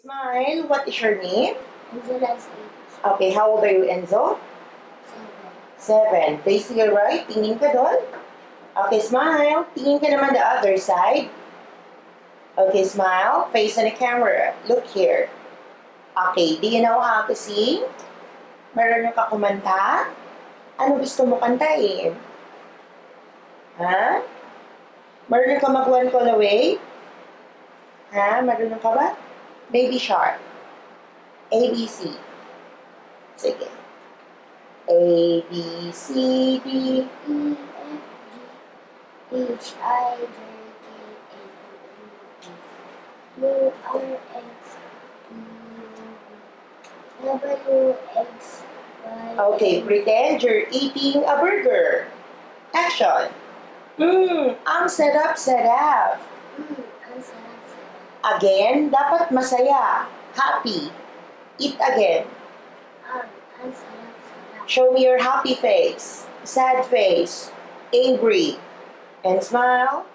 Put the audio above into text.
Smile. What is your name? Angela's age. Okay, how old are you, Enzo? Seven. Seven. Face to your right. Tingin ka doon. Okay, smile. Tingin ka naman the other side. Okay, smile. Face on the camera. Look here. Okay, do you know how to sing? Meron ka kumanta? Ano gusto mo kantahin? Ha? Marunong ka mag one call away? Ha? Marunong ka ba? Baby Shark. ABC. Sige. A, B, C, D. E, F, G, H, I, J, K, L, M, N, O, P. Q, R, X, T, U, V. W, X, Y, Okay, pretend you're eating a burger. Action. Mmm, ang sarap-sarap. Mm, ang sarap-sarap. Again, dapat masaya. Happy. Eat again. Sarap-sarap. Show me your happy face. Sad face. Angry. And smile.